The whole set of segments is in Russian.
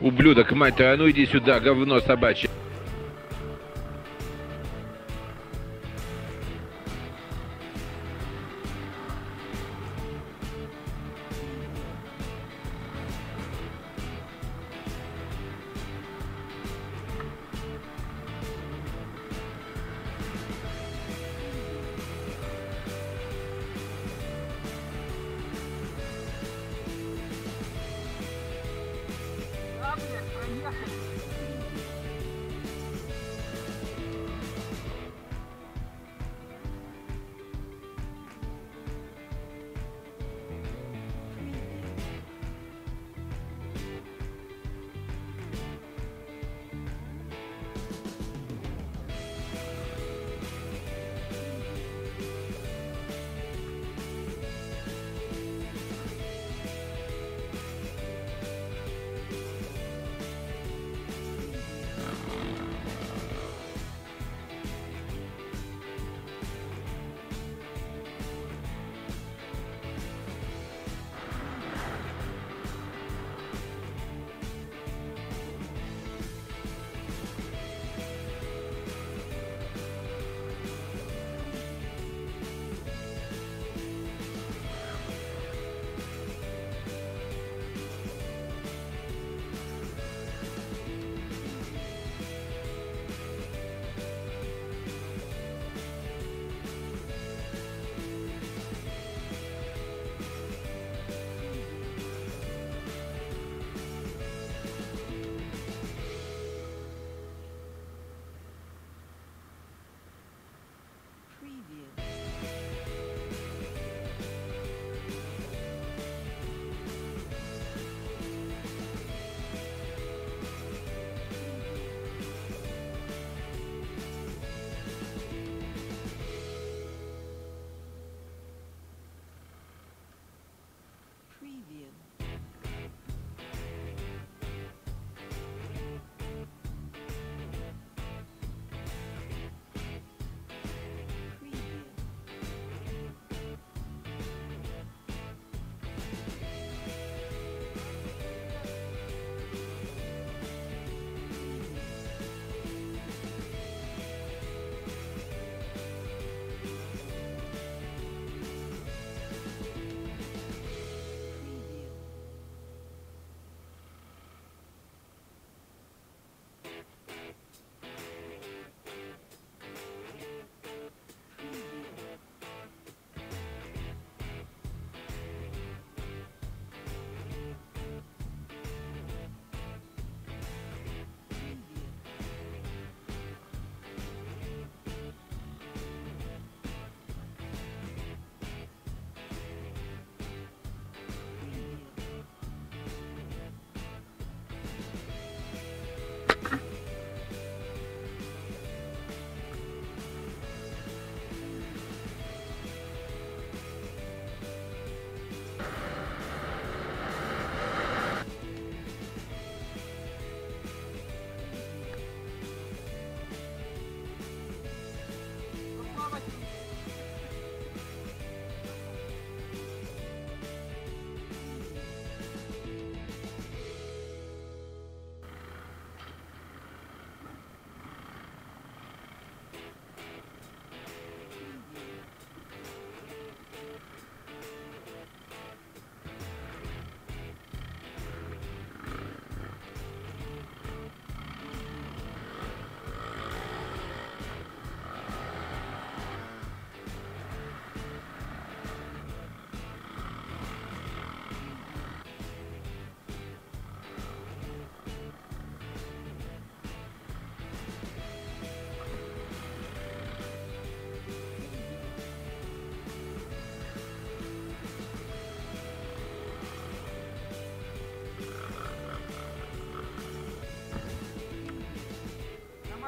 Ублюдок, мать твою, а ну иди сюда, говно собачье.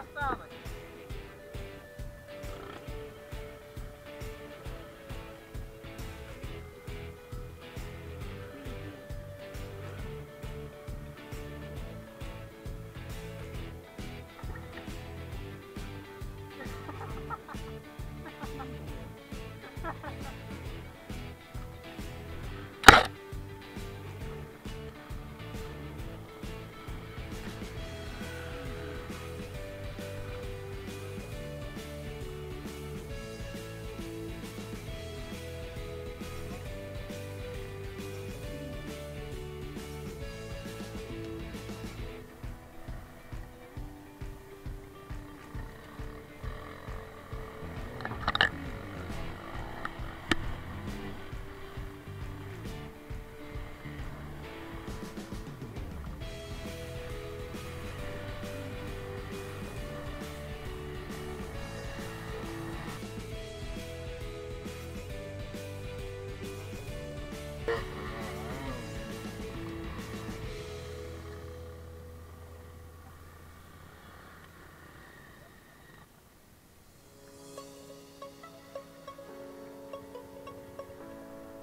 осталось.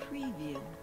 Preview.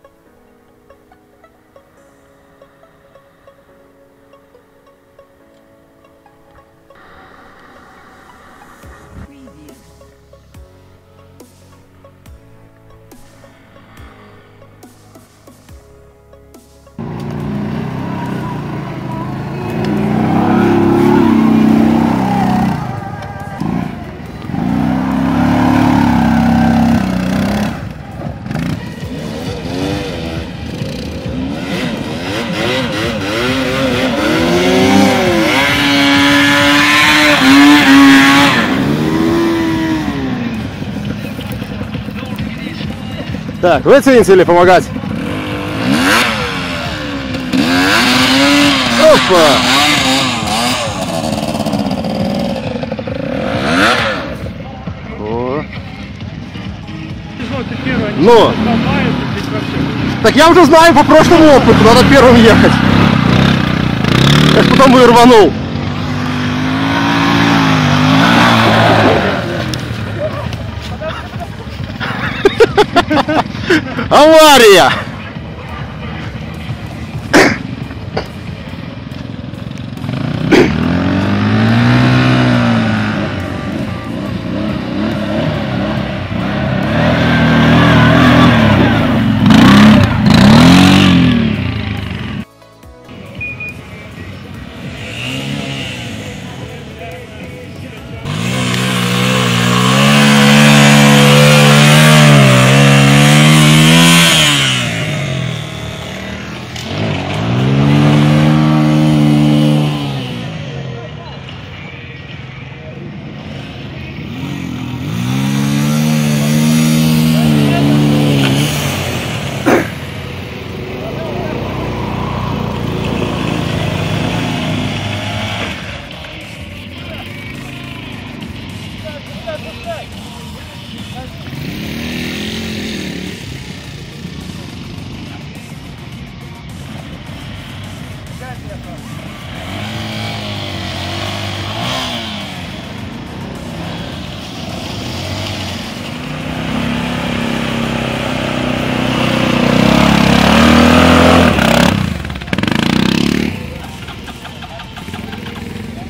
Так, вытяните или помогать? Опа! Ну, так я уже знаю по прошлому опыту, надо первым ехать. Я потом и рванул. Vamos lá, areia!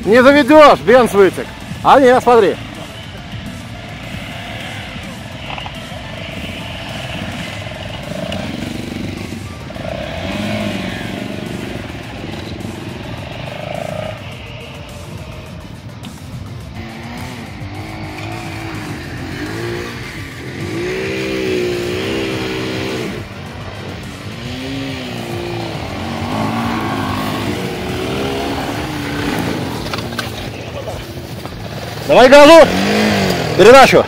Не заведешь, бенз вытек. А не, смотри. Давай газу! Передачу!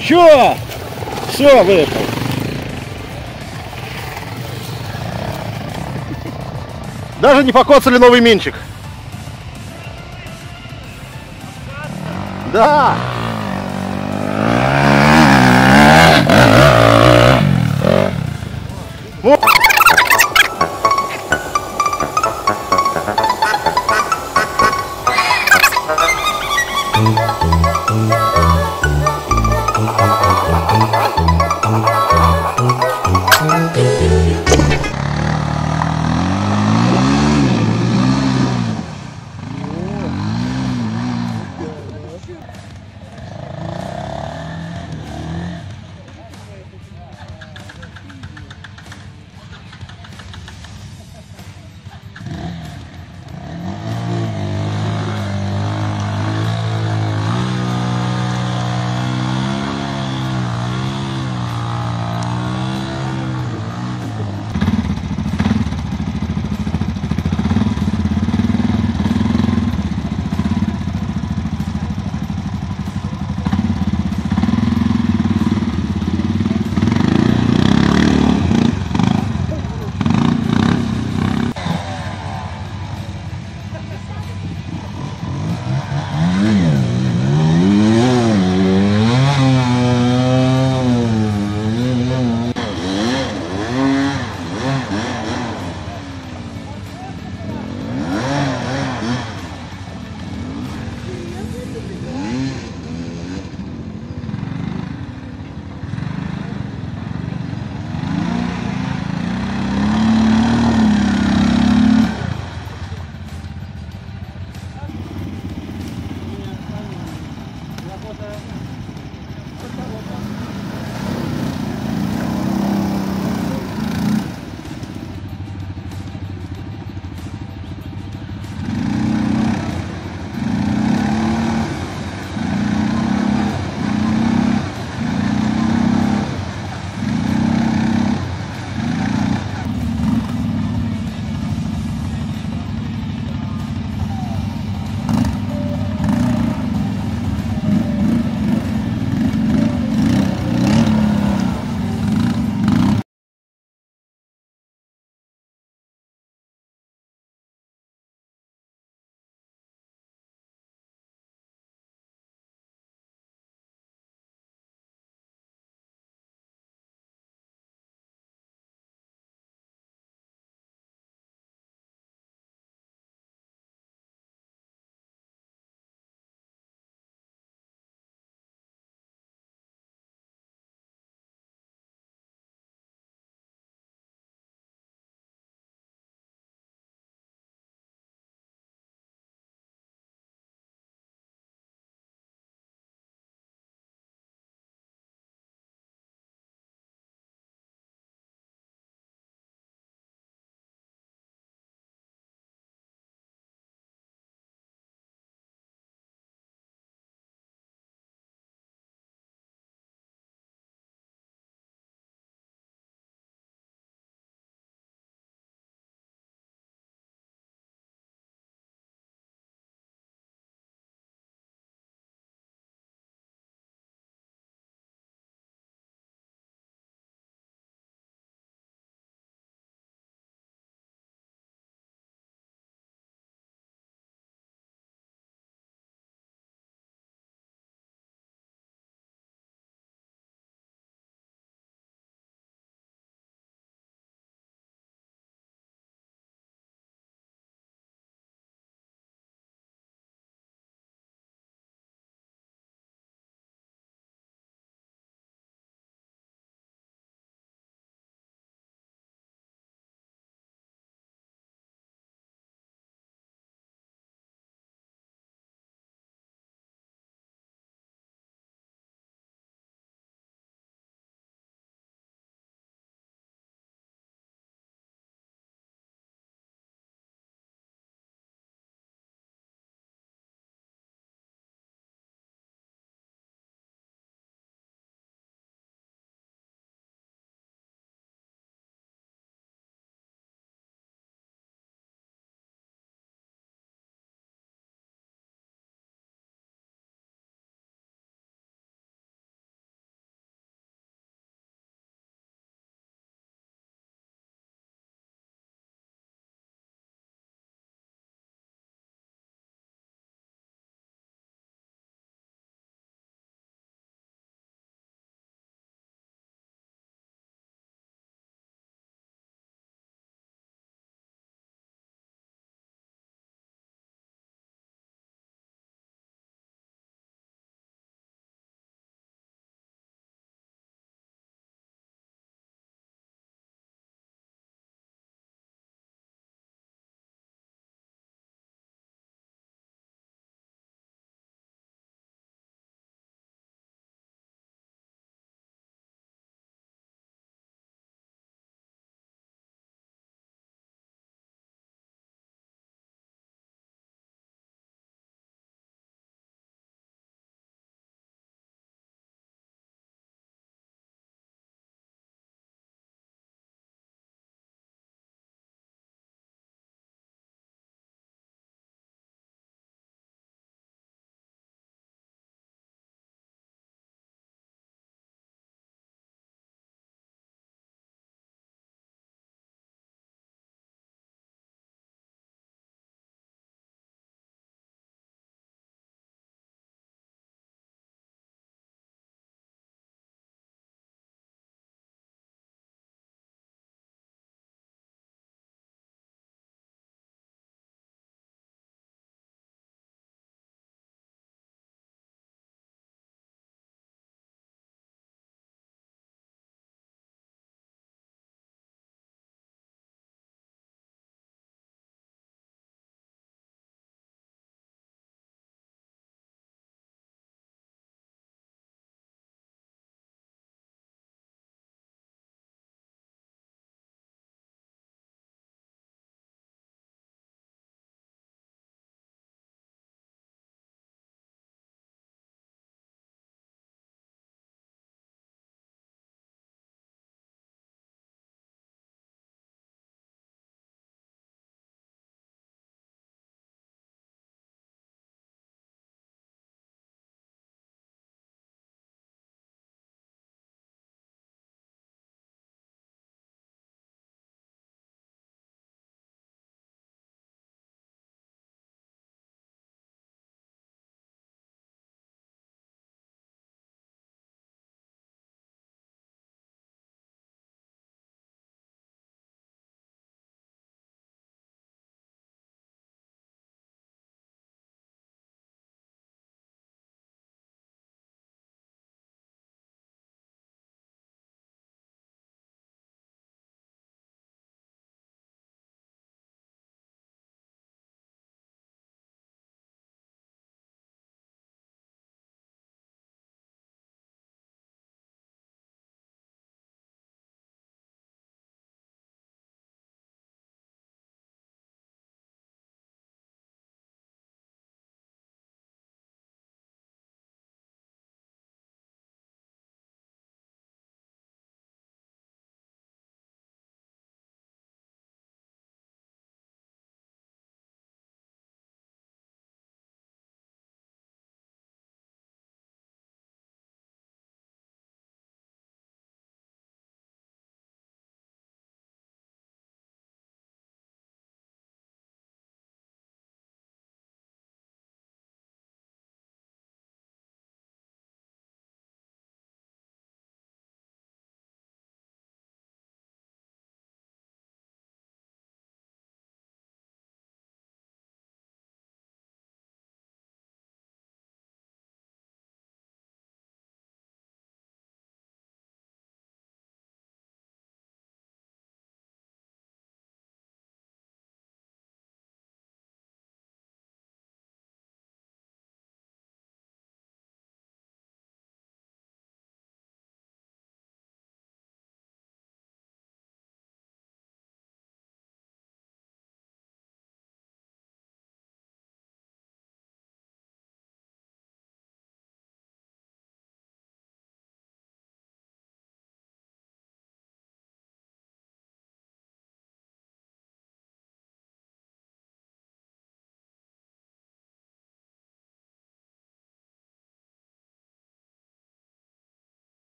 Чё? Все, выехал. Даже не покоцали новый минчик. Да.